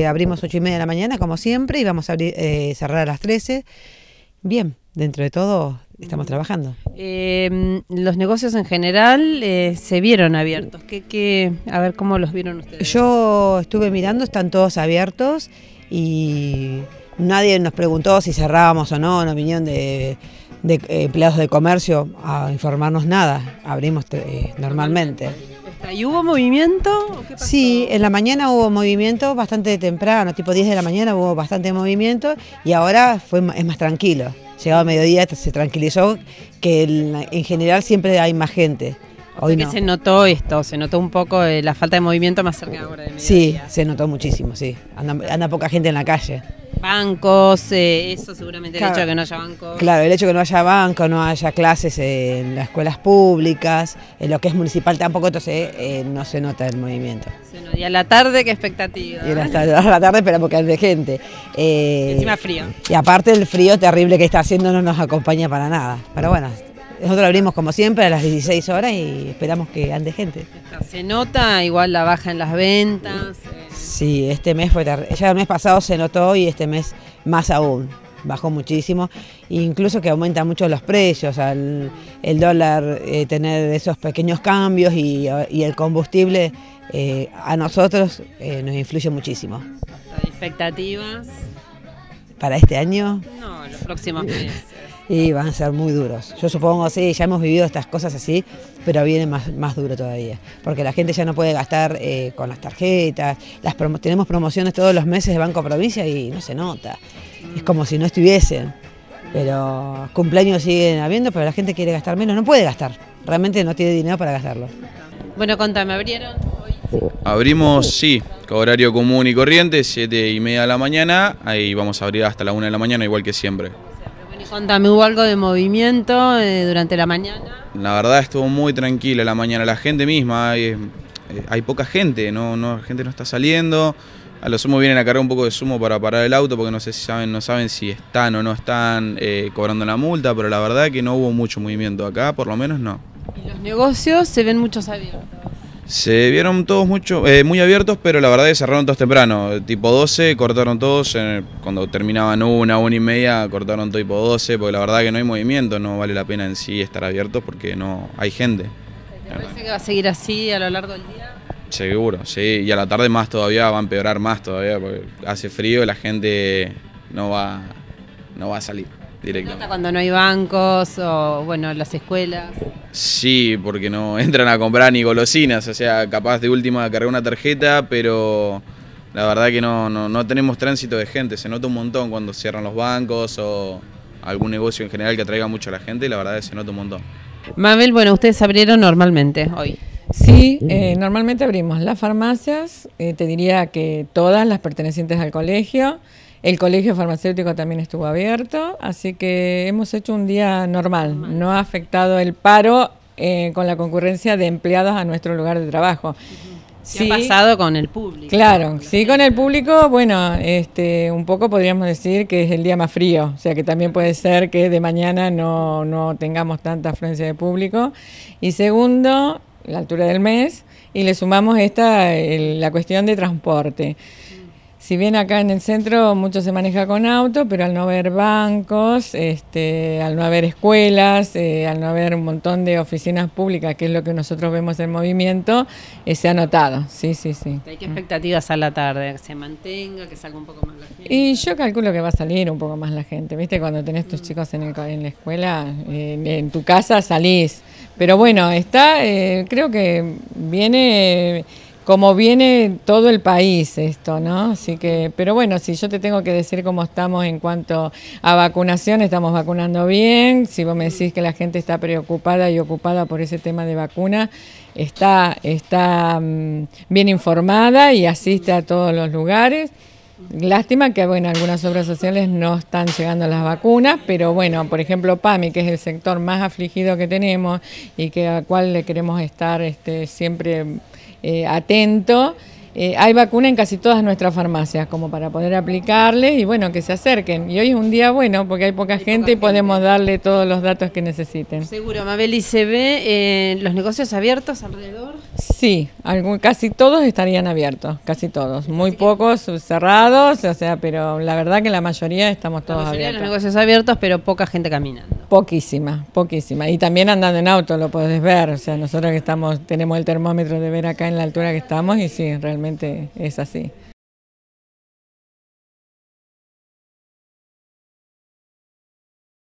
Eh, abrimos ocho y media de la mañana, como siempre, y vamos a abrir, eh, cerrar a las 13. Bien, dentro de todo estamos trabajando. Eh, los negocios en general eh, se vieron abiertos. ¿Qué, qué, a ver cómo los vieron ustedes. Yo estuve mirando, están todos abiertos y nadie nos preguntó si cerrábamos o no, no vinieron de, de empleados de comercio a informarnos nada. Abrimos eh, normalmente. ¿Y hubo movimiento? o qué pasó? Sí, en la mañana hubo movimiento bastante temprano, tipo 10 de la mañana hubo bastante movimiento y ahora fue, es más tranquilo. Llegado a mediodía se tranquilizó, que en, en general siempre hay más gente. Hoy ¿Qué no. se notó esto? ¿Se notó un poco eh, la falta de movimiento más cerca ahora de Sí, mediodía? se notó muchísimo, sí. Anda, anda poca gente en la calle. Bancos, eh, eso seguramente el hecho de que no haya bancos. Claro, el hecho de que no haya banco, no haya clases en las escuelas públicas, en lo que es municipal tampoco, entonces eh, no se nota el movimiento. Y a la tarde, ¿qué expectativa? Y hasta la tarde esperamos que ande gente. Eh, Encima frío. Y aparte el frío terrible que está haciendo no nos acompaña para nada. Pero bueno, nosotros abrimos como siempre a las 16 horas y esperamos que ande gente. Se nota igual la baja en las ventas. Sí, este mes fue terrible. Ya el mes pasado se notó y este mes más aún. Bajó muchísimo, incluso que aumentan mucho los precios, al el dólar eh, tener esos pequeños cambios y, y el combustible eh, a nosotros eh, nos influye muchísimo. ¿Hay expectativas? Para este año No, los próximos meses. Y van a ser muy duros. Yo supongo, sí, ya hemos vivido estas cosas así, pero viene más, más duro todavía. Porque la gente ya no puede gastar eh, con las tarjetas, las promo- tenemos promociones todos los meses de Banco Provincia y no se nota. Es como si no estuviesen. Pero cumpleaños siguen habiendo, pero la gente quiere gastar menos, no puede gastar. Realmente no tiene dinero para gastarlo. Bueno, contame, ¿abrieron hoy? Abrimos, sí, horario común y corriente, 7 y media de la mañana. Ahí vamos a abrir hasta la 1 de la mañana, igual que siempre. Contame, ¿hubo algo de movimiento eh, durante la mañana? La verdad estuvo muy tranquila la mañana. La gente misma, hay, eh, hay poca gente, no, no, la gente no está saliendo. A lo sumo vienen a cargar un poco de sumo para parar el auto porque no sé si saben, no saben si están o no están eh, cobrando la multa, pero la verdad que no hubo mucho movimiento acá, por lo menos no. Y los negocios se ven muchos abiertos. Se vieron todos mucho, eh, muy abiertos, pero la verdad que cerraron todos temprano. Tipo 12, cortaron todos. eh, cuando terminaban una, una y media, cortaron tipo 12, porque la verdad que no hay movimiento, no vale la pena en sí estar abiertos porque no hay gente. ¿Te parece que va a seguir así a lo largo del día? Seguro, sí. Y a la tarde más todavía, va a empeorar más todavía, porque hace frío y la gente no va, no va a salir ¿Nota directamente. cuando no hay bancos o, bueno, las escuelas? Sí, porque no entran a comprar ni golosinas, o sea, capaz de última cargar una tarjeta, pero la verdad que no, no, no tenemos tránsito de gente, se nota un montón cuando cierran los bancos o algún negocio en general que atraiga mucho a la gente, la verdad que se nota un montón. Mabel, bueno, ustedes abrieron normalmente hoy. Sí, eh, normalmente abrimos las farmacias, eh, te diría que todas las pertenecientes al colegio. El colegio farmacéutico también estuvo abierto, así que hemos hecho un día normal. No ha afectado el paro eh, con la concurrencia de empleados a nuestro lugar de trabajo. ¿Qué ha pasado con el público? Claro, sí con el público, bueno, este, un poco podríamos decir que es el día más frío, o sea que también puede ser que de mañana no, no tengamos tanta afluencia de público. Y segundo, la altura del mes, y le sumamos esta, el- la cuestión de transporte. Si bien acá en el centro mucho se maneja con auto, pero al no haber bancos, este, al no haber escuelas, eh, al no haber un montón de oficinas públicas, que es lo que nosotros vemos en movimiento, eh, se ha notado. Sí, sí, sí. ¿Hay qué expectativas a la tarde? ¿Que se mantenga, que salga un poco más la gente? Y yo calculo que va a salir un poco más la gente, ¿viste? Cuando tenés tus chicos en, el en la escuela, eh, en tu casa salís. Pero bueno, está, eh, creo que viene como viene todo el país esto, ¿no? Así que, pero bueno, si yo te tengo que decir cómo estamos en cuanto a vacunación, estamos vacunando bien. Si vos me decís que la gente está preocupada y ocupada por ese tema de vacuna, está, está mm, bien informada y asiste a todos los lugares. Lástima que bueno, algunas obras sociales no están llegando las vacunas, pero bueno, por ejemplo, PAMI, que es el sector más afligido que tenemos y que al cual le queremos estar este, siempre eh, atento, eh, hay vacuna en casi todas nuestras farmacias, como para poder aplicarles y bueno, que se acerquen. Y hoy es un día bueno porque hay poca gente y podemos darle todos los datos que necesiten. Seguro, Mabel, ¿y se ve eh, los negocios abiertos alrededor? Sí, algún, casi todos estarían abiertos, casi todos. Muy pocos cerrados, o sea, pero la verdad que la mayoría estamos todos la mayoría abiertos. de los negocios abiertos, pero poca gente caminando. Poquísima, poquísima. Y también andando en auto lo podés ver. O sea, nosotros que estamos, tenemos el termómetro de ver acá en la altura que estamos y sí, realmente es así.